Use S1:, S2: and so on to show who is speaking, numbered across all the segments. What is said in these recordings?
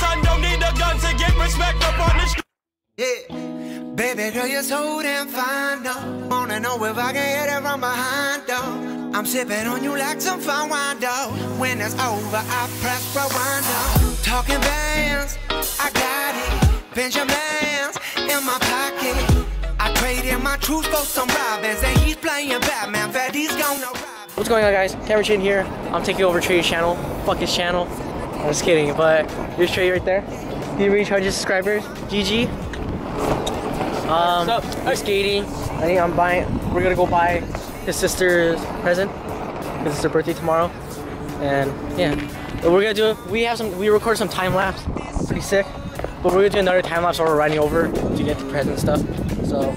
S1: son don't need a gun to get respect up on the street.
S2: Yeah. Baby girl, you're so damn fine, though. Wanna know if I can hit it from behind, though. I'm sipping on you like some fine wine, though. When it's over, I press rewind, though. Talking bands, I got it. Benjamins in my pocket. I traded my truth for some robins, and he's playing Batman. Fatty's gonna rob.
S3: What's going on guys? Cameron Chin here. I'm taking over Trey's channel. Fuck his channel. I'm just kidding, but here's Trey right there. He reached 100 subscribers. GG. Um, I'm skating. I think I'm buying, we're gonna go buy his sister's present because it's her birthday tomorrow. And yeah, but we're gonna do, we have some, we record some time lapse. Pretty sick. But we're gonna do another time lapse while we're riding over to get the present stuff. So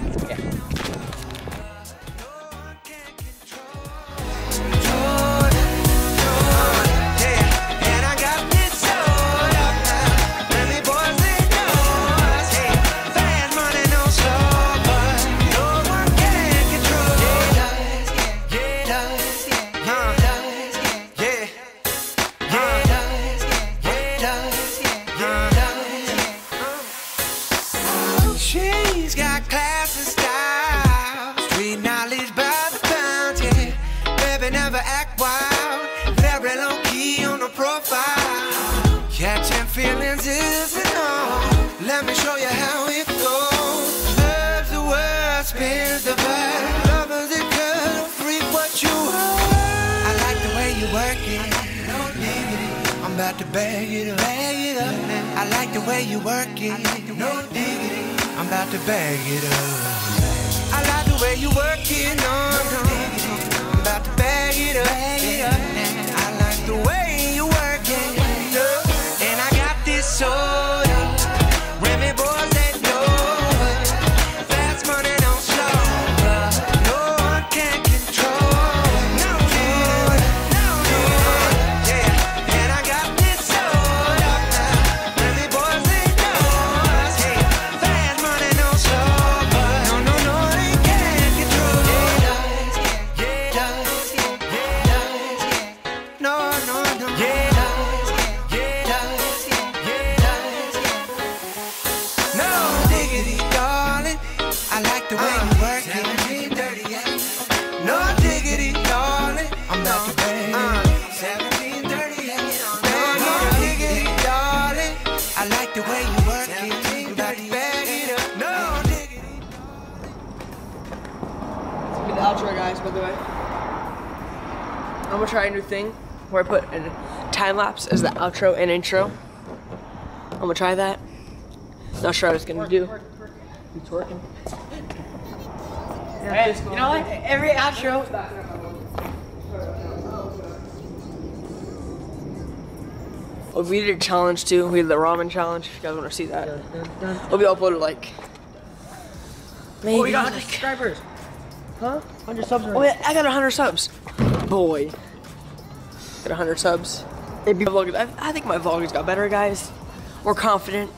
S2: Catching feelings is an art. Let me show you how it goes. Love's the word, spins the verb. Lovers it could freak what you are. I like the way you work it. I'm about to bag it up. Bag it up now. I like the way you work it. No diggity. I'm about to bag it up. I like the way you work it. No, no.
S3: Guys, by the way. I'm gonna try a new thing where I put a time lapse as the outro and intro. I'm gonna try that. Not sure how it's gonna do. It's working.
S4: Hey, you know what? Every outro.
S3: Oh, we did a challenge too. We did the ramen challenge. If you guys want to see that, it'll be uploaded like. Maybe.
S4: Oh, we got 100
S3: like-
S4: subscribers.
S3: Huh?
S4: 100 subs.
S3: Oh yeah, I got 100 subs. Boy. Got 100 subs. Maybe vlog- I, I think my vloggers got better, guys. More confident.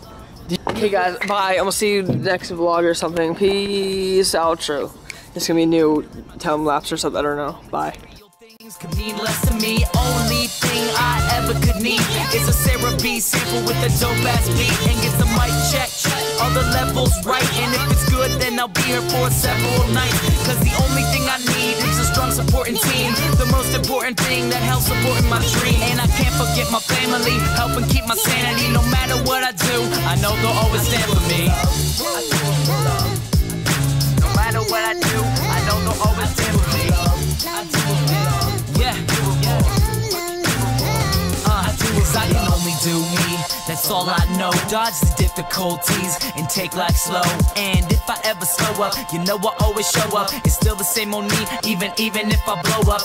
S3: Okay, guys, bye. I'm gonna see you next vlog or something. Peace. Outro. It's gonna be new time lapse or something. I don't know. Bye.
S5: could mean less to me. Only thing I ever could need is a Sarah B sample with a dope ass beat and get the mic check. All the levels right, and if it's good, then I'll be here for several nights. Cause the important thing that helps supporting my dream. And I can't forget my family, helping keep my sanity. No matter what I do, I know they'll always stand for me. No matter what I do, I know they'll always stand for me. Yeah. Uh, cause I can only do me. That's all I know. Dodge the difficulties and take life slow. And if I ever slow up, you know I always show up. It's still the same on me, even even if I blow up.